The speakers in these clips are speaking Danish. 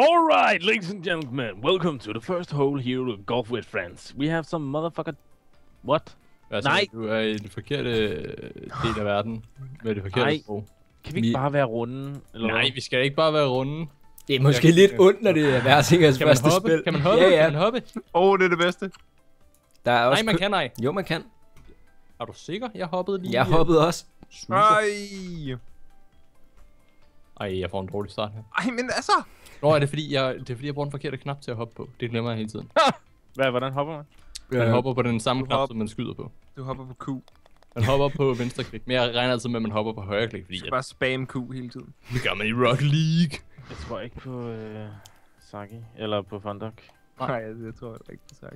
All right, ladies and gentlemen, welcome to the first hole here with Golf with Friends. We have some motherfucker... What? Altså, Nej. Du er i den forkerte øh, del af verden. Med det forkerte Nej. sprog. Kan vi ikke Vi- bare være runde? Eller Nej, vi skal ikke bare være runde. Det er måske lidt ondt, når det er Værsingers første hoppe? spil. Kan man hoppe? Ja, ja. Kan man hoppe? Åh, oh, det er det bedste. Der er også Nej, man kan ej. Jo, man kan. Er du sikker? Jeg hoppede lige. Jeg hoppede også. Super. Ej. Ej, jeg får en dårlig start her. Ej, men altså. Nå, er det fordi, jeg, det er fordi, jeg bruger den forkerte knap til at hoppe på. Det glemmer jeg hele tiden. Hvad, hvordan hopper man? Man Ja. hopper på den samme Du knap, hop- som man skyder på. Du hopper på Q. Man hopper på venstre klik, men jeg regner altid med, at man hopper på højre klik, fordi Du at, skal bare spam Q hele tiden. det gør man i Rocket League. Jeg tror ikke på øh, Saki, eller på Fondok. Nej, jeg, jeg tror ikke, det er sagt.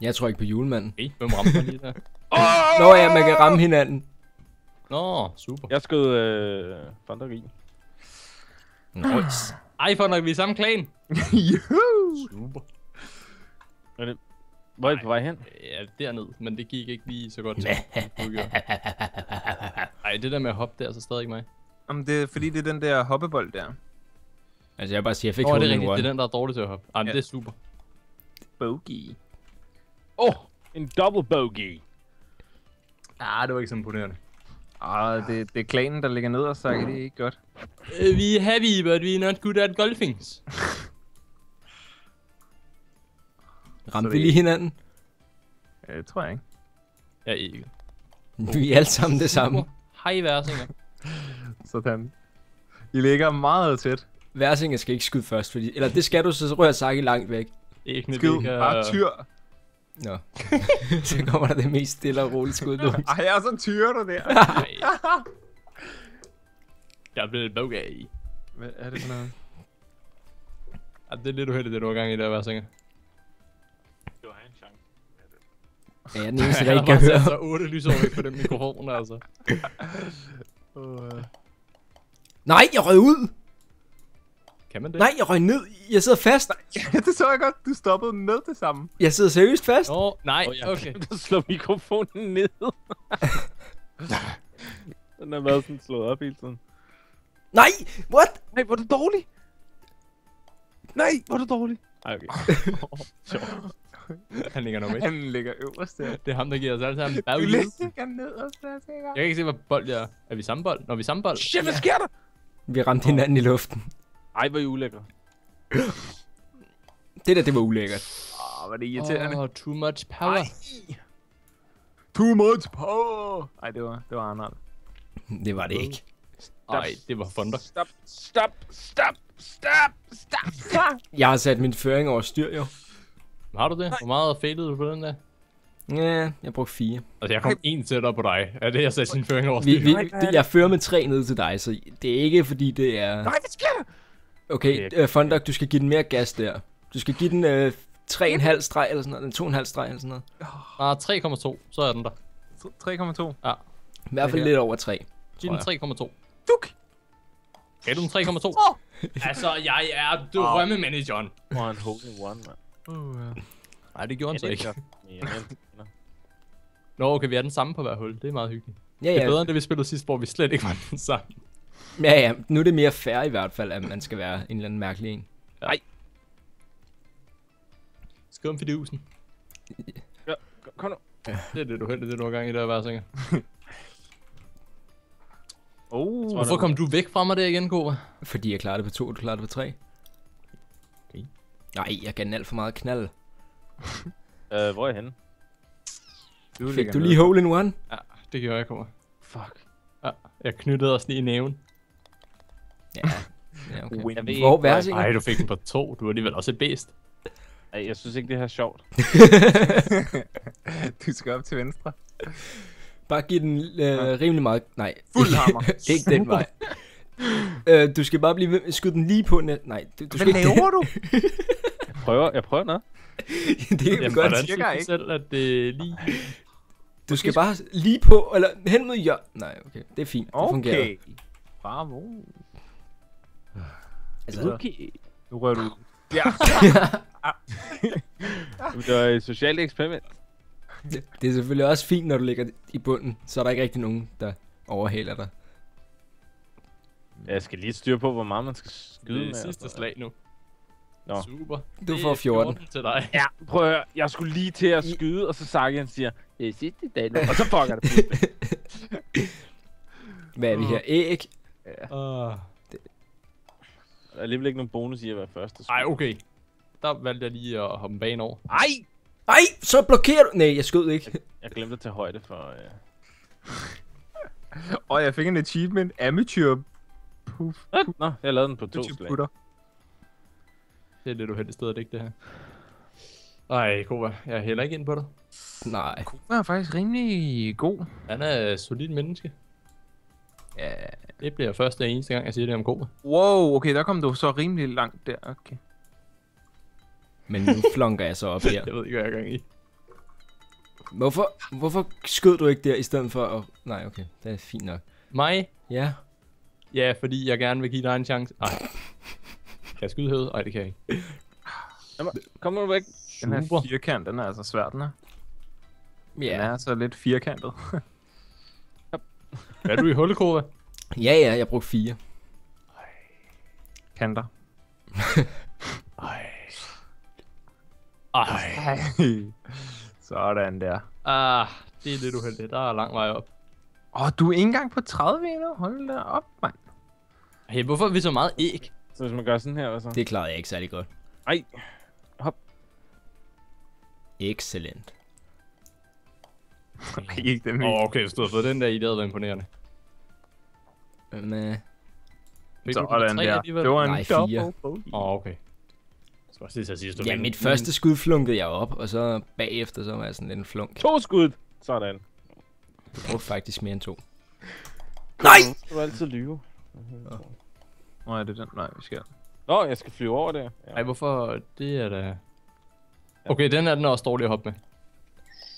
Jeg tror ikke på julemanden. Hey, hvem ramte mig lige der? Nå ja, man kan ramme hinanden. Nå, super. Jeg skød øh, Fondok i. Nice. Ej, for nok, vi er samme klan. Juhu! Super. Hvor er I på vej hen? Ja, derned, men det gik ikke lige så godt. gjorde. Ej, det der med at hoppe der, så stadig ikke mig. Jamen, det er fordi, det er den der hoppebold der. altså, jeg bare sige, jeg fik hole det er rigtigt. Det er den, der er dårlig til at hoppe. Ej, Ja. det er super. Bogey. Åh, oh, en double bogey. Ah, det var ikke så imponerende. Ah, det, det er klanen, der ligger ned og sagt, det er ikke godt. Uh, vi er happy, but we are not good at golfings. Ramte vi lige hinanden? Ja, det tror jeg ikke. Jeg er ikke. Vi er alle sammen det samme. Hej, værsinger. Sådan. I ligger meget tæt. Værsinger skal ikke skyde først, fordi... Eller det skal du, så rører Saki langt væk. Skid. Bare tyr. Nå. så kommer der det mest stille og roligt skud nu. Ej, jeg er så tyr du der. Jeg er blevet et bogey. Hvad er det for noget? Ja, det er lidt uheldigt, det du har gang i der, værsinger. Ja, jeg er den eneste, der ikke kan høre. så otte lysår væk på den mikrofon, altså. Uh, Nej, jeg røg ud! Kan man det? Nej, jeg røg ned. Jeg sidder fast. ja, det så jeg godt. Du stoppede med det samme. Jeg sidder seriøst fast. Nå, nej, Åh, jeg okay. glemte at slå mikrofonen ned. Den har været sådan slået op hele tiden. Nej, what? Nej, hvor er du dårlig. Nej, hvor er du dårlig. Ej, okay. Han ligger nok væk. Han ligger øverst der. Det er ham, der giver os alle sammen Du baglyd. ligger nederst der. Jeg kan ikke se, hvad bold jeg er. Er vi samme bold? Når vi er samme bold? Shit, hvad sker der? Vi ramte hinanden i luften. Ej, hvor er I. Det der, det var ulækkert. Åh, hvor er det irriterende. Oh, too much power. Too much power. Ej, det var, det var Arnold. Det var det ikke. Nej, det var Thunder. Stop, stop, stop, stop, stop, stop. Jeg har sat min føring over styr, jo. Har du det? Hvor meget failede du på den der? Ja, jeg brugte fire. Altså, jeg kom en tættere på dig. Er det, jeg satte sin føring over? Vi, vi, er det, jeg fører med tre ned til dig, så det er ikke fordi det er... Nej, hvad sker? Okay, uh, Fondok, du skal give den mere gas der. Du skal give den uh, 3,5 streg eller sådan noget. 2,5 streg eller sådan noget. Ah, 3,2. Så er den der. 3,2. Ja. I hvert fald lidt over 3. Giv den tror 3,2. Duk. Gav du den 3,2? altså, jeg er drømmemanageren. Hvor er en hole in one, mand. Uh, Nej, det gjorde han så ikke. Ja, Nå, okay, vi er den samme på hver hul. Det er meget hyggeligt. Ja, Det er bedre ja. end det, vi spillede sidst, hvor vi slet ikke var den samme. Ja, ja. Nu er det mere fair i hvert fald, at man skal være en eller anden mærkelig en. Skriv om fidusen. Ja, kom nu. Det er det, du heldig, det du har gang i der, værsinger. oh. Hvorfor kom du væk fra mig der igen, Kova? Fordi jeg klarede det på 2, og du klarede det på 3. Okay. Nej, jeg gav den alt for meget knald. Øh, hvor er jeg henne? Du Fik du lige hole in one? Ja, det gjorde jeg, Kova. Fuck. Ja, jeg knyttede os lige i næven. Ja. ja okay. Win. Jeg ved Hvor ikke, hvor? Ej, du fik den på to. Du er alligevel også et bedst. Ej, jeg synes ikke, det her er sjovt. du skal op til venstre. Bare giv den øh, rimelig meget... Nej. Fuld hammer. ikke den vej. øh, du skal bare blive ved skyde den lige på net. Nej, du, du skal Hvad ikke... laver du? Jeg prøver, jeg prøver noget. det vi Jamen, godt. synes du ikke. selv, at det lige... Du skal bare lige på, eller hen mod hjørnet. Nej, okay. Det er fint. Det fungerer. Okay. Bravo. Altså, Okay. Nu rører du. Ja. Det var et socialt eksperiment. det, det er selvfølgelig også fint, når du ligger i bunden, så er der ikke rigtig nogen, der overhaler dig. Jeg skal lige styre på, hvor meget man skal skyde Det med. er og sidste sådan slag nu. Nå. Super. Du Det får er 14. til dig. Ja, prøv at høre. Jeg skulle lige til at skyde, og så Saki han siger, det er sidste dag nu. Og så fucker det fuldstændig. Hvad er vi her? Æg? Uh. Er alligevel ikke nogen bonus i at være første skud. Ej, okay. Der valgte jeg lige at hoppe banen over. Ej! Ej, så blokerer du. Nej, jeg skød ikke. Jeg glemte at tage højde for... Øh... Og jeg fik en achievement. Amateur puff. Nå, jeg lavede den på to slag. putter. Det er lidt uheldigt sted, det ikke det her? Ej, Kova, jeg er heller ikke ind på dig. Nej. Kuba er faktisk rimelig god. Han er et solidt menneske. Det bliver første og eneste gang, jeg siger det om Kova. Wow, okay, der kom du så rimelig langt der. Okay. Men nu flonker jeg så op her. Jeg ved ikke, hvad jeg er gang i. Hvorfor, hvorfor skød du ikke der i stedet for at... Nej, okay. Det er fint nok. Mig? Ja. Ja, fordi jeg gerne vil give dig en chance. Ej. Kan jeg skyde herude? Ej, det kan jeg ikke. Kom nu væk. Den her Super. firkant, den er altså svær, den her. Den Ja. er så lidt firkantet. Hvad er du i hullet, Kova? Ja, ja, jeg brugte fire. Kanter. Ej. Ej. Sådan der. Ah, det er lidt uheldigt. Der er lang vej op. Åh, oh, du er ikke engang på 30 endnu. Hold da op, mand. Hey, hvorfor er vi så meget æg? Så hvis man gør sådan her, hvad så? Det klarede jeg ikke særlig godt. Ej. Excellent. Ej, ikke den Åh, oh. okay, hvis du havde fået den der i, det havde været imponerende. Men, Fik du Sådan der. alligevel? Det var en Nej, fire. Åh, oh, okay. Skal også lige du ja, mit første skud flunkede jeg op, og så bagefter så var jeg sådan lidt en flunk. To skud. Sådan. Jeg brugte faktisk mere end to. Nej! Du vil altid lyve. Nå, er det den? Nej, vi skal. Nå, jeg skal flyve over det. Ja. Ej, hvorfor? Det er da... Okay, den er den også dårlig at hoppe med.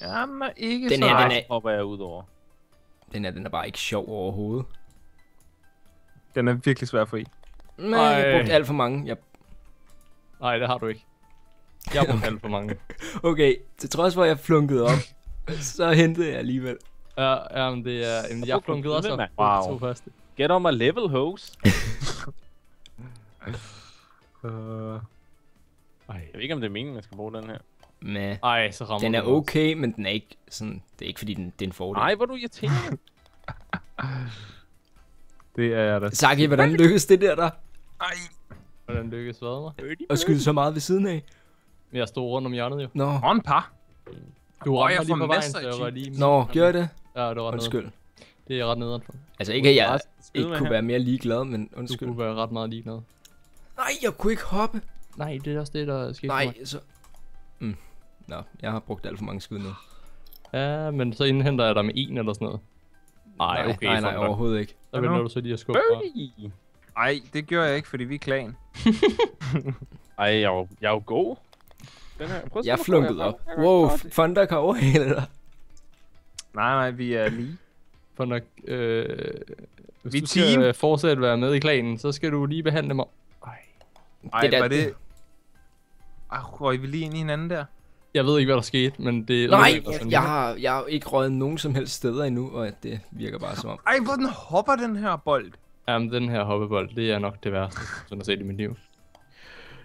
Ja, den er ikke Den så... her, den er, så hopper jeg ud over. den er, den er bare ikke sjov overhovedet. Den er virkelig svær for i. Men jeg Ej. brugte alt for mange. Jeg, Nej, det har du ikke. Jeg har brugt alt for mange. okay, til trods for at jeg flunkede op, så hentede jeg alligevel. Ja, ja, men det er... Jamen, jeg flunkede også op på de Wow. to første. Get on my level, hose. Uh, Ej. Jeg ved ikke, om det er meningen, man skal bruge den her. Men Ej, så rammer den er du også. okay, men den er ikke sådan... Det er ikke fordi, den, det er en fordel. Nej, hvor du irriterende. Det er der. Saki, hvordan lykkedes det der der? Ej. Hvordan lykkes hvad mig? At skyde så meget ved siden af? Jeg stod rundt om hjørnet jo. Nå, Og en par. Du mig lige på vejen, så jeg var lige... Nå, gjorde jeg det? Ja, det var Undskyld. nederen. Det er ret nederen for. Altså ikke, at jeg ikke kunne her. være mere ligeglad, men Du undskyld. kunne være ret meget ligeglad. Nej, jeg kunne ikke hoppe. Nej, det er også det, der skete for Nej, mig. så... Mm. Nå, jeg har brugt alt for mange skud nu. Ja, men så indhenter jeg dig med en eller sådan noget. Ej, okay, nej, nej, overhovedet ikke. Nu? vælger du så lige at skubbe mig. Birdie. Ej, det gjorde jeg ikke, fordi vi er klan. Ej, jeg er jo, jeg er jo god. Den her. Prøv Jeg flunkede hvor op. jeg Wow. Thunder kan overhale dig. Nej, nej, vi er lige. For nok, øh, hvis Vi du skal team. øh, fortsat være med i klanen, så skal du lige behandle mig. Ej. Ej, Det der- var det... Ej, røg vi lige ind i hinanden der? Jeg ved ikke, hvad der skete, men det... Nej, sådan- jeg har, jeg har ikke røget nogen som helst steder endnu, og det virker bare som om. Ej, hvor den hopper, den her bold. Jamen, den her hoppebold, det er nok det værste, som jeg har set i mit liv.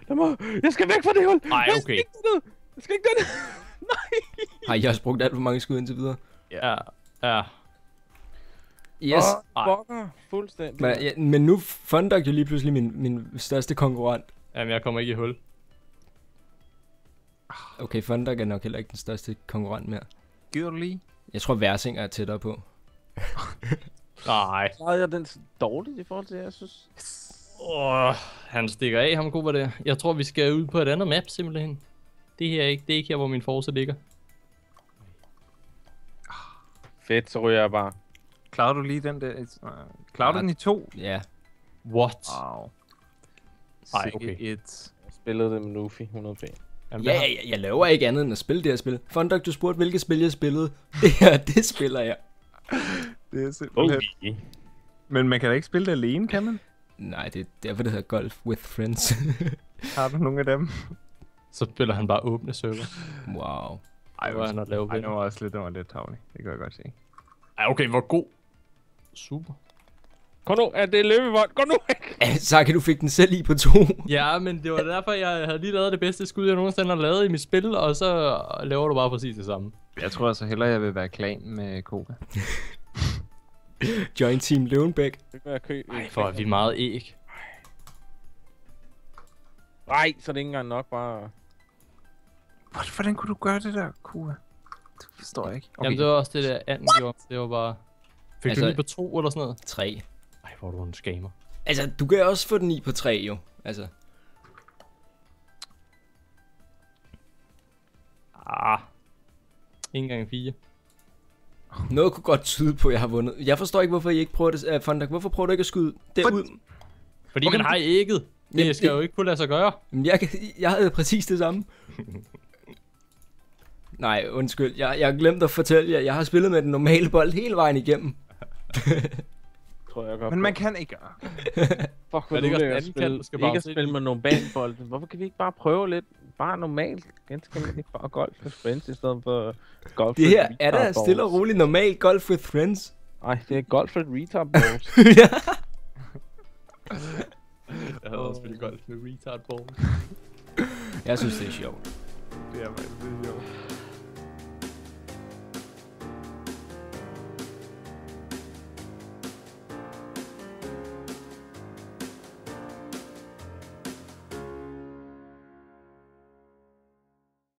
Lad mig, jeg skal væk fra det hul. Ej, Jeg skal okay. ikke. Jeg skal ikke. Nej. Har I også brugt alt for mange skud indtil videre? Ja, ja. Yes. Åh, Ej. fucker. Fuldstændig. Men, ja, men nu Fundak jo lige pludselig min, min største konkurrent. Jamen, jeg kommer ikke i hul. Okay, Fundak er nok heller ikke den største konkurrent mere. Lige? Jeg tror, Versing er tættere på. Nej. Klarede jeg den så dårligt i forhold til, jeg synes. Åh, han stikker af, ham god var det. Jeg tror, vi skal ud på et andet map, simpelthen. Det her er ikke, det er ikke her, hvor min force ligger. Fedt, så ryger jeg bare. Klarede du lige den der? Nej, Klarede du den i to? Ja. What? Wow. Ej, okay. Et... Jeg spillede det med Luffy 100p. Jamen, Ja, har- ja, jeg laver ikke andet end at spille det her spil. Fundak, du spurgte, hvilket spil jeg spillede. Det her, det spiller jeg. Det er simpelthen... Okay. Men man kan da ikke spille det alene, kan man? Nej, det er derfor, det hedder Golf with Friends. Har du nogle af dem? Så spiller han bare åbne server. wow. Ej, hvor er han at lave Ej, ved. det var også lidt, det var lidt tavligt. Det kan jeg godt se. Ej, okay, hvor god. Super. Kom nu, er det løbevold? Kom nu væk! Saki, du fik den selv i på to. Ja, men det var derfor, jeg havde lige lavet det bedste skud, jeg nogensinde har lavet i mit spil, og så laver du bare præcis det samme. Jeg tror altså hellere, jeg vil være klan med Koga. Join Team Løvenbæk. Det kan være kø. Ej, for vi er meget æg. Nej, så er det ikke engang nok bare... Hvor- Hvordan kunne du gøre det der, Koga? Det forstår jeg ikke. Okay. Jamen, det var også det der anden gjorde. Det var bare... Fik Altså- du lige på to eller sådan noget? Tre. Ej, hvor er du en skamer. Altså, du kan også få den i på tre, jo. Altså, Ah. En gang fire. noget kunne godt tyde på, at jeg har vundet. Jeg forstår ikke, hvorfor I ikke prøver det. Uh, Fondak, hvorfor prøver du ikke at skyde derud? Fordi Okay, man har ægget. Men Det skal det- jo ikke kunne lade sig gøre. Jamen, Jeg, jeg havde præcis det samme. Nej, undskyld. Jeg, jeg har glemt at fortælle jer, jeg har spillet med den normale bold hele vejen igennem. Tror jeg godt. Men man kan ikke gøre. Fuck, hvor Er det ikke også kant, spille, skal ikke at spille med normal bold. Hvorfor kan vi ikke bare prøve lidt, bare normalt, ganske almindeligt, bare golf med friends, i stedet for golf Det her er da retard stille og balls. roligt normal golf with friends. Ej, det er golf with retard balls. ja. Jeg havde også spillet golf med retard ball. Jeg synes, det er sjovt. Det er, det er sjovt.